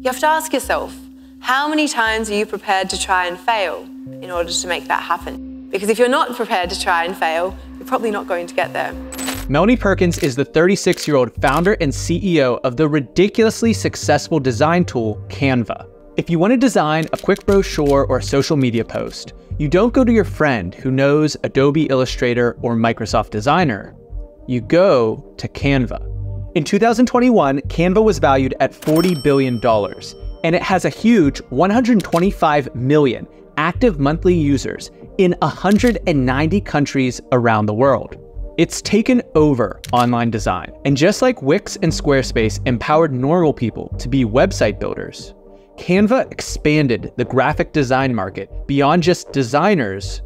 You have to ask yourself, how many times are you prepared to try and fail in order to make that happen? Because if you're not prepared to try and fail, you're probably not going to get there. Melanie Perkins is the 36 year old founder and CEO of the ridiculously successful design tool Canva. If you want to design a quick brochure or a social media post, you don't go to your friend who knows Adobe Illustrator or Microsoft Designer. You go to Canva. In 2021, Canva was valued at $40 billion, and it has a huge 125 million active monthly users in 190 countries around the world. It's taken over online design, and just like Wix and Squarespace empowered normal people to be website builders, Canva expanded the graphic design market beyond just designers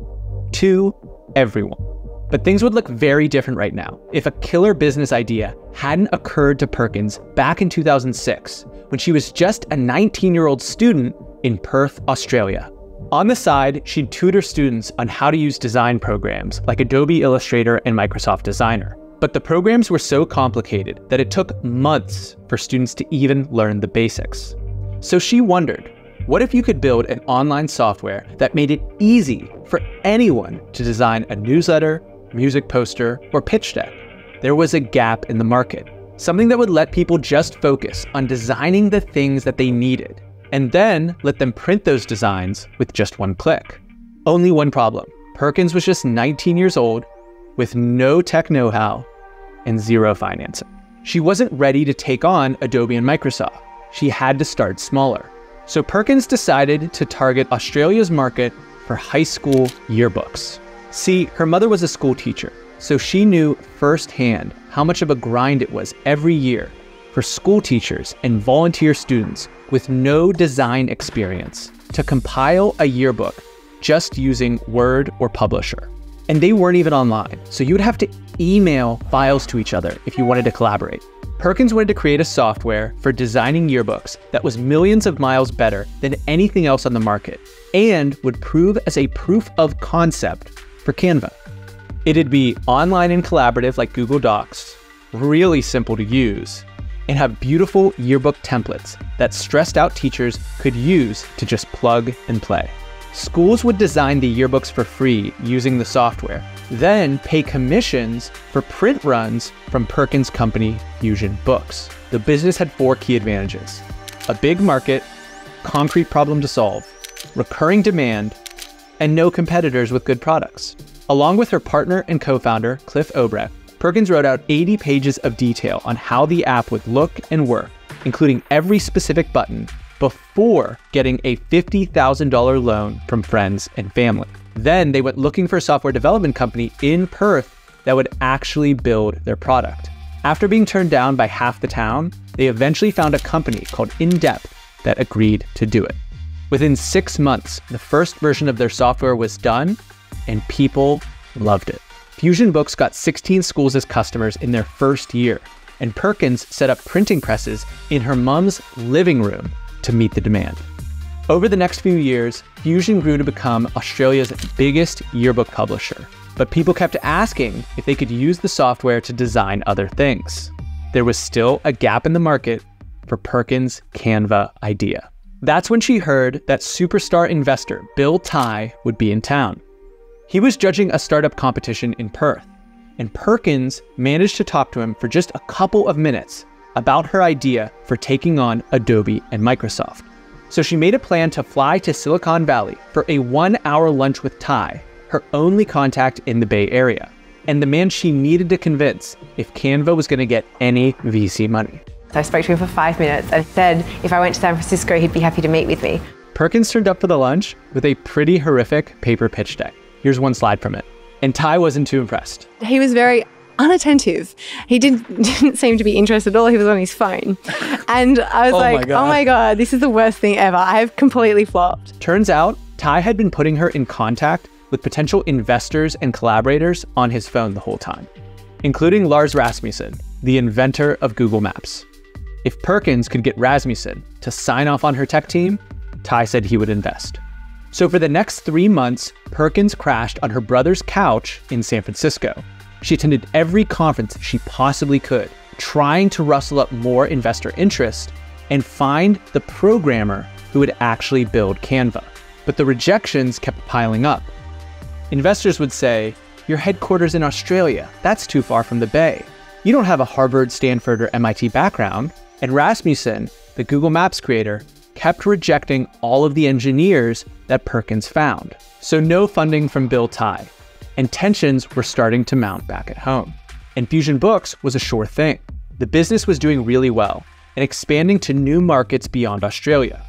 to everyone. But things would look very different right now if a killer business idea hadn't occurred to Perkins back in 2006 when she was just a 19 year old student in Perth, Australia. On the side, she'd tutor students on how to use design programs like Adobe Illustrator and Microsoft Designer. But the programs were so complicated that it took months for students to even learn the basics. So she wondered what if you could build an online software that made it easy for anyone to design a newsletter, music poster, or pitch deck? There was a gap in the market, something that would let people just focus on designing the things that they needed, and then let them print those designs with just one click. Only one problem Perkins was just 19 years old, with no tech know how, and zero financing. She wasn't ready to take on Adobe and Microsoft she had to start smaller. So Perkins decided to target Australia's market for high school yearbooks. See, her mother was a school teacher, so she knew firsthand how much of a grind it was every year for school teachers and volunteer students with no design experience to compile a yearbook just using Word or Publisher. And they weren't even online, so you would have to email files to each other if you wanted to collaborate. Perkins wanted to create a software for designing yearbooks that was millions of miles better than anything else on the market and would prove as a proof of concept for Canva. It'd be online and collaborative like Google Docs, really simple to use, and have beautiful yearbook templates that stressed out teachers could use to just plug and play. Schools would design the yearbooks for free using the software, then pay commissions for print runs from Perkins' company, Fusion Books. The business had four key advantages a big market, concrete problem to solve, recurring demand, and no competitors with good products. Along with her partner and co founder, Cliff Obrecht, Perkins wrote out 80 pages of detail on how the app would look and work, including every specific button, before getting a $50,000 loan from friends and family. Then they went looking for a software development company in Perth that would actually build their product. After being turned down by half the town, they eventually found a company called InDepth that agreed to do it. Within six months, the first version of their software was done, and people loved it. Fusion Books got 16 schools as customers in their first year, and Perkins set up printing presses in her mom's living room to meet the demand. Over the next few years, Fusion grew to become Australia's biggest yearbook publisher, but people kept asking if they could use the software to design other things. There was still a gap in the market for Perkins' Canva idea. That's when she heard that superstar investor Bill Tai would be in town. He was judging a startup competition in Perth, and Perkins managed to talk to him for just a couple of minutes about her idea for taking on Adobe and Microsoft. So she made a plan to fly to Silicon Valley for a one hour lunch with Tai, her only contact in the Bay Area, and the man she needed to convince if Canva was going to get any VC money. So I spoke to him for five minutes and said if I went to San Francisco, he'd be happy to meet with me. Perkins turned up for the lunch with a pretty horrific paper pitch deck. Here's one slide from it. And Tai wasn't too impressed. He was very unattentive. He didn't didn't seem to be interested at all. He was on his phone. And I was Oh like, God. oh my God, this is the worst thing ever. I have completely flopped. Turns out, Tai had been putting her in contact with potential investors and collaborators on his phone the whole time, including Lars Rasmussen, the inventor of Google Maps. If Perkins could get Rasmussen to sign off on her tech team, Tai said he would invest. So for the next three months, Perkins crashed on her brother's couch in San Francisco. She attended every conference she possibly could, trying to rustle up more investor interest and find the programmer who would actually build Canva. But the rejections kept piling up. Investors would say, Your headquarters in Australia, that's too far from the Bay. You don't have a Harvard, Stanford, or MIT background. And Rasmussen, the Google Maps creator, kept rejecting all of the engineers that Perkins found. So, no funding from Bill Tai, and tensions were starting to mount back at home. And Fusion Books was a sure thing. The business was doing really well and expanding to new markets beyond Australia.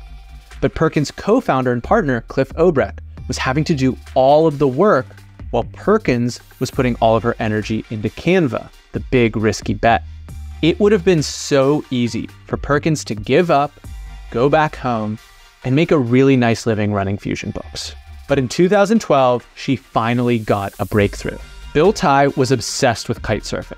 But Perkins' co founder and partner, Cliff Obrecht, was having to do all of the work while Perkins was putting all of her energy into Canva, the big risky bet. It would have been so easy for Perkins to give up, go back home, and make a really nice living running Fusion Books. But in 2012, she finally got a breakthrough. Bill Tai was obsessed with kite surfing,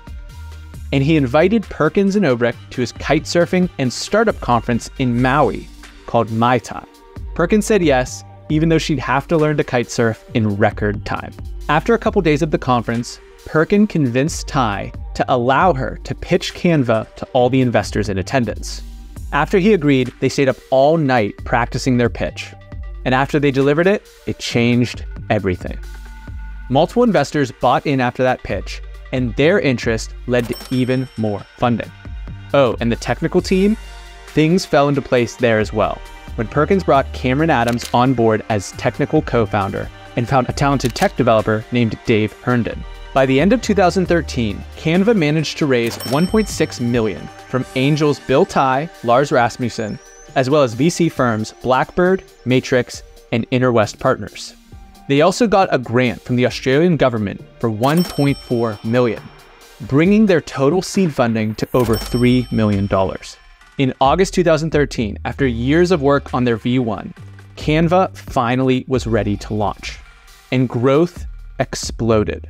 and he invited Perkins and Obrecht to his kite surfing and startup conference in Maui called Mai Tai. Perkins said yes, even though she'd have to learn to kite surf in record time. After a couple days of the conference, Perkin convinced Tai to allow her to pitch Canva to all the investors in attendance. After he agreed, they stayed up all night practicing their pitch. And after they delivered it, it changed everything. Multiple investors bought in after that pitch, and their interest led to even more funding. Oh, and the technical team? Things fell into place there as well when Perkins brought Cameron Adams on board as technical co founder and found a talented tech developer named Dave Hearnden. By the end of 2013, Canva managed to raise 1.6 million from angels Bill Tai, Lars Rasmussen, as well as VC firms Blackbird, Matrix, and InterWest Partners. They also got a grant from the Australian government for 1.4 million, bringing their total seed funding to over $3 million. In August 2013, after years of work on their V1, Canva finally was ready to launch, and growth exploded.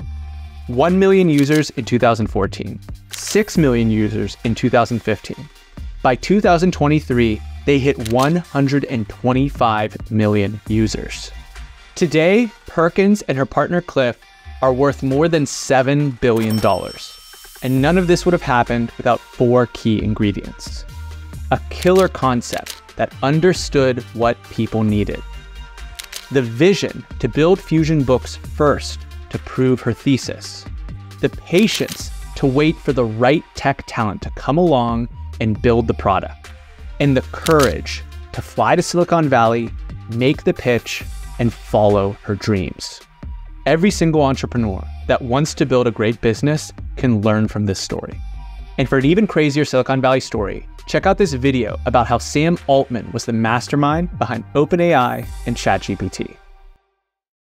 1 million users in 2014, 6 million users in 2015. By 2023, they hit 125 million users. Today, Perkins and her partner Cliff are worth more than $7 billion. And none of this would have happened without four key ingredients a killer concept that understood what people needed. The vision to build Fusion Books first to prove her thesis. The patience to wait for the right tech talent to come along and build the product. And the courage to fly to Silicon Valley, make the pitch, and follow her dreams. Every single entrepreneur that wants to build a great business can learn from this story. And for an even crazier Silicon Valley story, check out this video about how Sam Altman was the mastermind behind OpenAI and ChatGPT.